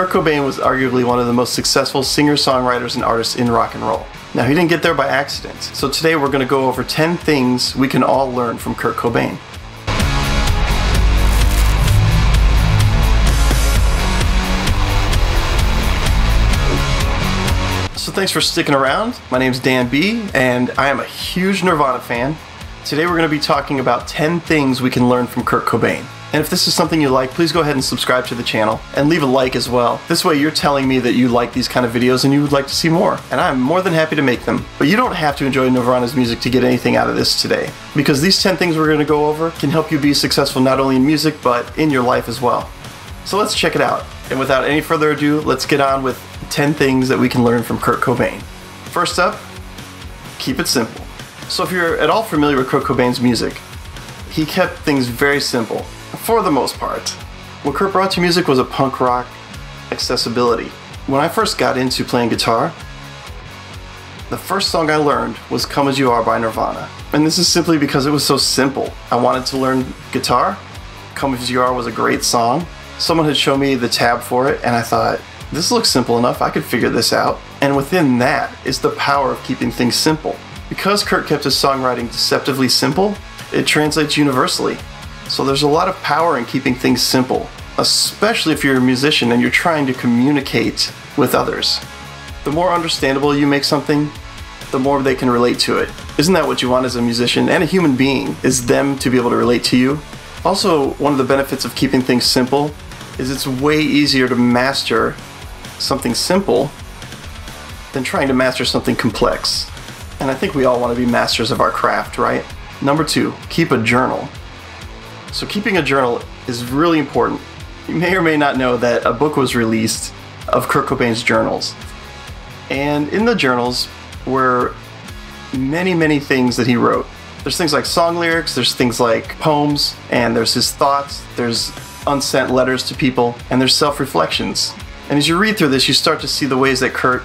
Kurt Cobain was arguably one of the most successful singer-songwriters and artists in rock and roll. Now, he didn't get there by accident. So today we're going to go over 10 things we can all learn from Kurt Cobain. So thanks for sticking around. My name's Dan Bee, and I am a huge Nirvana fan. Today we're going to be talking about 10 things we can learn from Kurt Cobain. And if this is something you like, please go ahead and subscribe to the channel and leave a like as well. This way you're telling me that you like these kind of videos and you would like to see more. And I'm more than happy to make them. But you don't have to enjoy Nirvana's music to get anything out of this today. Because these 10 things we're going to go over can help you be successful not only in music, but in your life as well. So let's check it out. And without any further ado, let's get on with 10 things that we can learn from Kurt Cobain. First up, keep it simple. So if you're at all familiar with Kurt Cobain's music, he kept things very simple, for the most part. What Kurt brought to music was a punk rock accessibility. When I first got into playing guitar, the first song I learned was Come As You Are by Nirvana. And this is simply because it was so simple. I wanted to learn guitar. Come As You Are was a great song. Someone had shown me the tab for it, and I thought, this looks simple enough, I could figure this out. And within that is the power of keeping things simple. Because Kurt kept his songwriting deceptively simple, it translates universally. So there's a lot of power in keeping things simple, especially if you're a musician and you're trying to communicate with others. The more understandable you make something, the more they can relate to it. Isn't that what you want as a musician and a human being? Is them to be able to relate to you? Also, one of the benefits of keeping things simple is it's way easier to master something simple than trying to master something complex. And I think we all want to be masters of our craft, right? Number two, keep a journal. So, keeping a journal is really important. You may or may not know that a book was released of Kurt Cobain's journals. And in the journals were many, many things that he wrote. There's things like song lyrics, there's things like poems, and there's his thoughts, there's unsent letters to people, and there's self reflections. And as you read through this, you start to see the ways that Kurt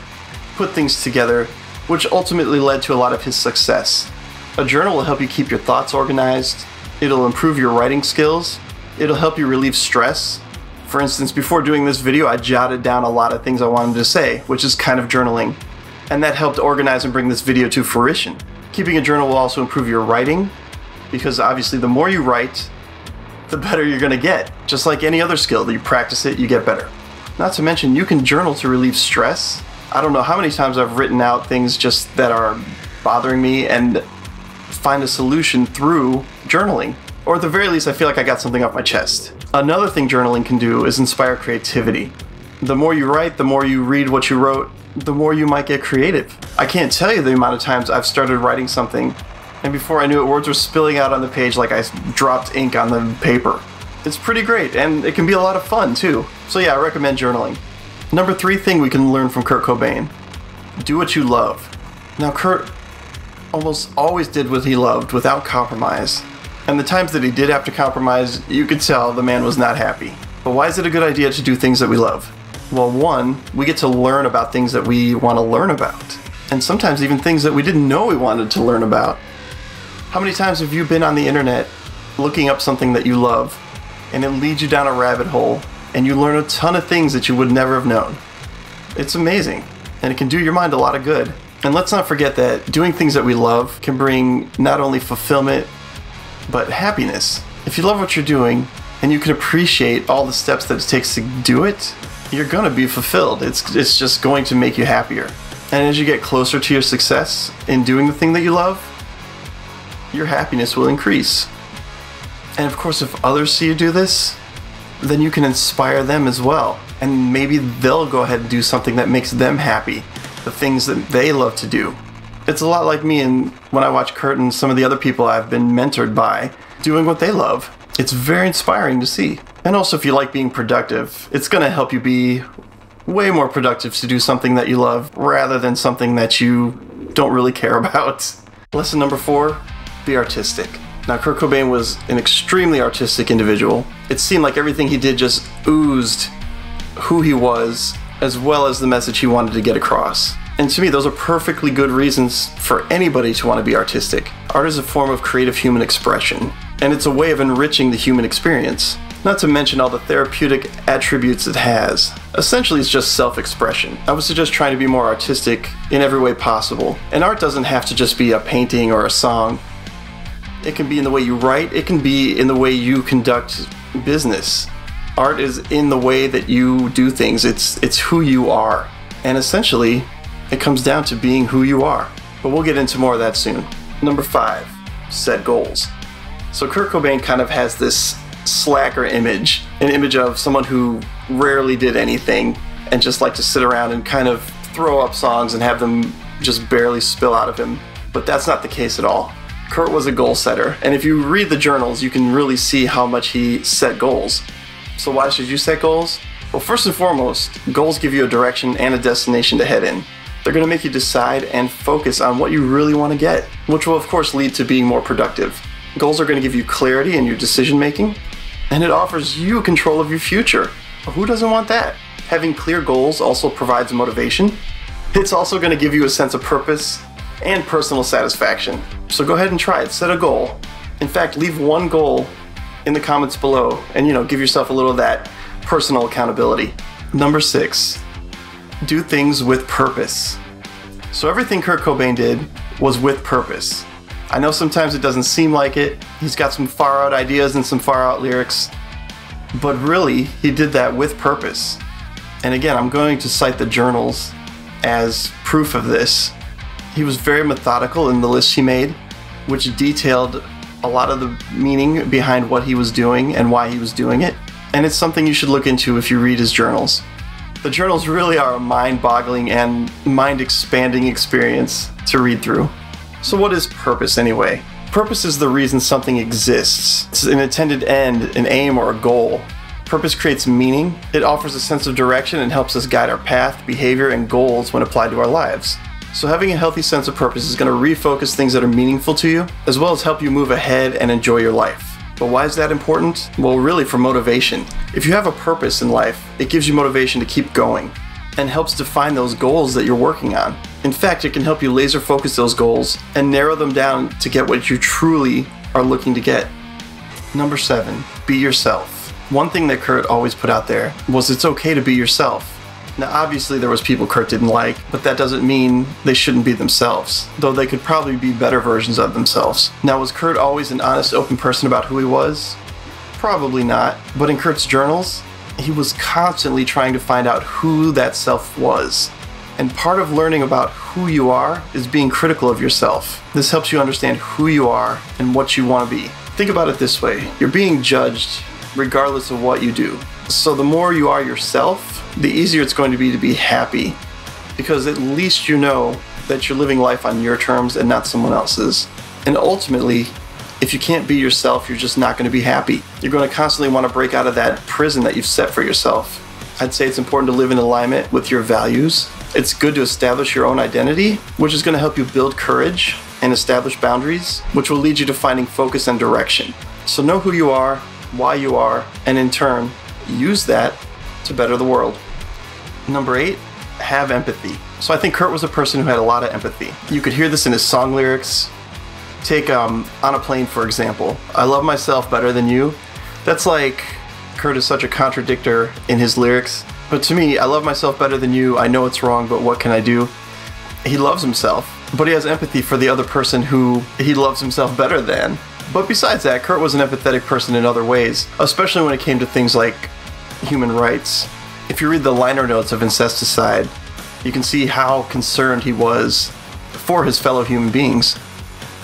put things together, which ultimately led to a lot of his success. A journal will help you keep your thoughts organized, it'll improve your writing skills, it'll help you relieve stress. For instance, before doing this video, I jotted down a lot of things I wanted to say, which is kind of journaling. And that helped organize and bring this video to fruition. Keeping a journal will also improve your writing, because obviously, the more you write, the better you're gonna get. Just like any other skill, that you practice it, you get better. Not to mention, you can journal to relieve stress. I don't know how many times I've written out things just that are bothering me and find a solution through journaling. Or at the very least, I feel like I got something off my chest. Another thing journaling can do is inspire creativity. The more you write, the more you read what you wrote, the more you might get creative. I can't tell you the amount of times I've started writing something, and before I knew it, words were spilling out on the page like I dropped ink on the paper. It's pretty great, and it can be a lot of fun too. So, yeah, I recommend journaling. Number three thing we can learn from Kurt Cobain do what you love. Now, Kurt almost always did what he loved without compromise. And the times that he did have to compromise, you could tell the man was not happy. But why is it a good idea to do things that we love? Well, one, we get to learn about things that we want to learn about. And sometimes even things that we didn't know we wanted to learn about. How many times have you been on the internet looking up something that you love and it leads you down a rabbit hole and you learn a ton of things that you would never have known? It's amazing and it can do your mind a lot of good. And let's not forget that doing things that we love can bring not only fulfillment but happiness. If you love what you're doing and you can appreciate all the steps that it takes to do it, you're to be fulfilled. It's it's just going to make you happier. And as you get closer to your success in doing the thing that you love, your happiness will increase. And of course, if others see you do this, then you can inspire them as well. And maybe they'll go ahead and do something that makes them happy, the things that they love to do. It's a lot like me and when I watch Kurt and some of the other people I've been mentored by doing what they love. It's very inspiring to see. And also, if you like being productive, it's going to help you be way more productive to do something that you love rather than something that you don't really care about. Lesson number four be artistic. Now, Kurt Cobain was an extremely artistic individual. It seemed like everything he did just oozed who he was, as well as the message he wanted to get across. And to me, those are perfectly good reasons for anybody to want to be artistic. Art is a form of creative human expression, and it's a way of enriching the human experience. not to mention all the therapeutic attributes it has. Essentially, it's just self expression. I would suggest trying to be more artistic in every way possible. And art doesn't have to just be a painting or a song, it can be in the way you write, it can be in the way you conduct business. Art is in the way that you do things, it's, it's who you are. And essentially, it comes down to being who you are. But we'll get into more of that soon. Number five, set goals. So Kurt Cobain kind of has this slacker image, an image of someone who rarely did anything and just liked to sit around and kind of throw up songs and have them just barely spill out of him. But that's not the case at all. Kurt was a goal setter, and if you read the journals, you can really see how much he set goals. So, why should you set goals? Well, first and foremost, goals give you a direction and a destination to head in. They're going to make you decide and focus on what you really want to get, which will, of course, lead to being more productive. Goals are going to give you clarity in your decision making, and it offers you control of your future. Who doesn't want that? Having clear goals also provides motivation. It's also going to give you a sense of purpose and personal satisfaction. So go ahead and try it. Set a goal. In fact, leave one goal in the comments below and you know, give yourself a little of that personal accountability. Number 6. Do things with purpose. So everything Kurt Cobain did was with purpose. I know sometimes it doesn't seem like it. He's got some far out ideas and some far out lyrics. But really, he did that with purpose. And again, I'm going to cite the journals as proof of this. He was very methodical in the lists he made, which detailed a lot of the meaning behind what he was doing and why he was doing it. And it's something you should look into if you read his journals. The journals really are a mind boggling and mind expanding experience to read through. So, what is purpose anyway? Purpose is the reason something exists. It's an intended end, an aim, or a goal. Purpose creates meaning, it offers a sense of direction, and helps us guide our path, behavior, and goals when applied to our lives. So having a healthy sense of purpose is going to refocus things that are meaningful to you, as well as help you move ahead and enjoy your life. But why is that important? Well, really for motivation. If you have a purpose in life, it gives you motivation to keep going and helps define those goals that you're working on. In fact, it can help you laser focus those goals and narrow them down to get what you truly are looking to get. Number seven, be yourself. One thing that Kurt always put out there was it's okay to be yourself. Now, obviously, there was people Kurt didn't like, but that doesn't mean they shouldn't be themselves, though they could probably be better versions of themselves. Now, was Kurt always an honest, open person about who he was? Probably not, but in Kurt's journals, he was constantly trying to find out who that self was. And part of learning about who you are is being critical of yourself. This helps you understand who you are and what you want to be. Think about it this way you're being judged regardless of what you do. So the more you are yourself, the easier it's going to be to be happy because at least you know that you're living life on your terms and not someone else's. And ultimately, if you can't be yourself, you're just not going to be happy. You're going to constantly want to break out of that prison that you've set for yourself. I'd say it's important to live in alignment with your values. It's good to establish your own identity, which is going to help you build courage and establish boundaries, which will lead you to finding focus and direction. So know who you are, why you are, and in turn, use that to better the world. Number eight, have empathy. So I think Kurt was a person who had a lot of empathy. You could hear this in his song lyrics. Take um, On a Plain, for example. I love myself better than you. That's like Kurt is such a contradictor in his lyrics. But to me, I love myself better than you. I know it's wrong, but what can I do? He loves himself, but he has empathy for the other person who he loves himself better than. But besides that, Kurt was an empathetic person in other ways, especially when it came to things like human rights. If you read the liner notes of Incesticide, you can see how concerned he was for his fellow human beings.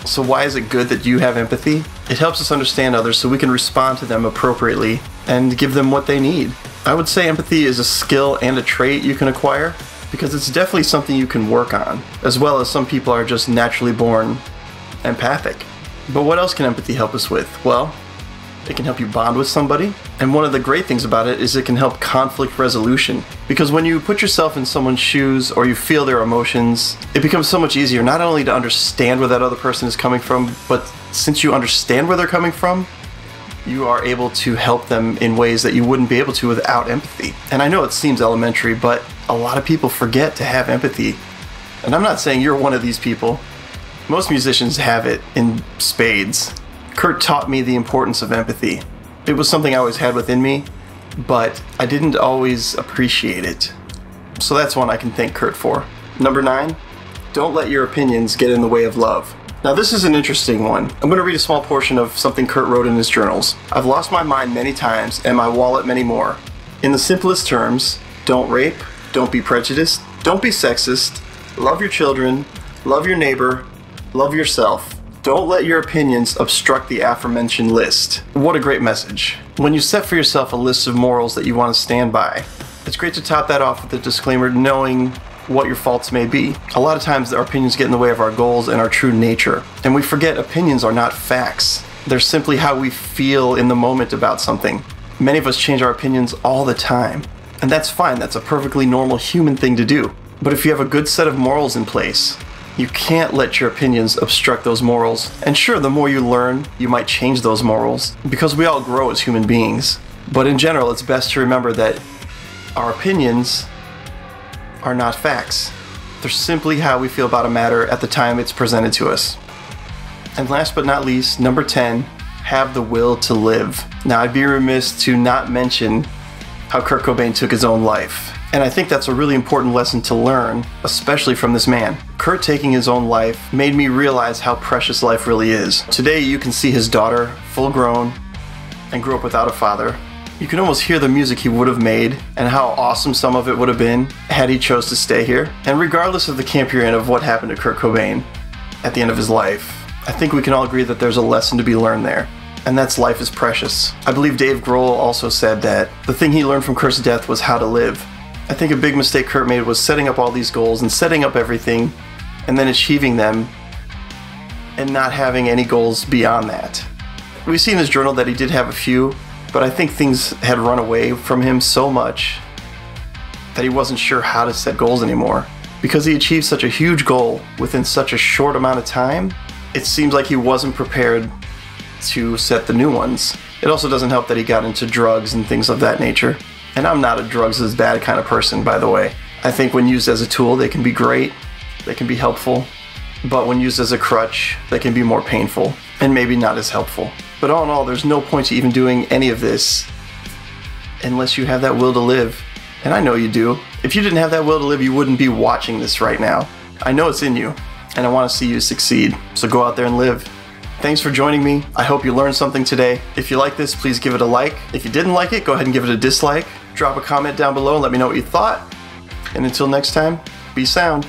So, why is it good that you have empathy? It helps us understand others so we can respond to them appropriately and give them what they need. I would say empathy is a skill and a trait you can acquire because it's definitely something you can work on, as well as some people are just naturally born empathic. But what else can empathy help us with? Well, it can help you bond with somebody. And one of the great things about it is it can help conflict resolution. Because when you put yourself in someone's shoes or you feel their emotions, it becomes so much easier not only to understand where that other person is coming from, but since you understand where they're coming from, you are able to help them in ways that you wouldn't be able to without empathy. And I know it seems elementary, but a lot of people forget to have empathy. And I'm not saying you're one of these people. Most musicians have it in spades. Kurt taught me the importance of empathy. It was something I always had within me, but I didn't always appreciate it. So that's one I can thank Kurt for. Number nine, don't let your opinions get in the way of love. Now, this is an interesting one. I'm going to read a small portion of something Kurt wrote in his journals. I've lost my mind many times and my wallet many more. In the simplest terms, don't rape, don't be prejudiced, don't be sexist, love your children, love your neighbor, love yourself. Don't let your opinions obstruct the aforementioned list. What a great message. When you set for yourself a list of morals that you want to stand by, it's great to top that off with a disclaimer knowing what your faults may be. A lot of times our opinions get in the way of our goals and our true nature. And we forget opinions are not facts. They're simply how we feel in the moment about something. Many of us change our opinions all the time. And that's fine, that's a perfectly normal human thing to do. But if you have a good set of morals in place, you can't let your opinions obstruct those morals. And sure, the more you learn, you might change those morals, because we all grow as human beings. But in general, it's best to remember that our opinions are not facts. They're simply how we feel about a matter at the time it's presented to us. And last but not least, number 10, have the will to live. Now, I'd be remiss to not mention how Kurt Cobain took his own life. And I think that's a really important lesson to learn, especially from this man. Kurt taking his own life made me realize how precious life really is. Today, you can see his daughter, full grown, and grew up without a father, you can almost hear the music he would have made and how awesome some of it would have been had he chose to stay here. And regardless of the camp you're in of what happened to Kurt Cobain at the end of his life, I think we can all agree that there's a lesson to be learned there. And that's life is precious. I believe Dave Grohl also said that the thing he learned from Kurt's death was how to live. I think a big mistake Kurt made was setting up all these goals and setting up everything and then achieving them and not having any goals beyond that. We see in his journal that he did have a few, but I think things had run away from him so much that he wasn't sure how to set goals anymore. Because he achieved such a huge goal within such a short amount of time, it seems like he wasn't prepared to set the new ones. It also doesn't help that he got into drugs and things of that nature. And I'm not a drugs is bad kind of person, by the way. I think when used as a tool, they can be great, they can be helpful, but when used as a crutch, they can be more painful and maybe not as helpful. But all in all, there's no point to even doing any of this unless you have that will to live. And I know you do. If you didn't have that will to live, you wouldn't be watching this right now. I know it's in you, and I want to see you succeed. So go out there and live. Thanks for joining me. I hope you learned something today. If you like this, please give it a like. If you didn't like it, go ahead and give it a dislike. Drop a comment down below and let me know what you thought. And until next time, be sound.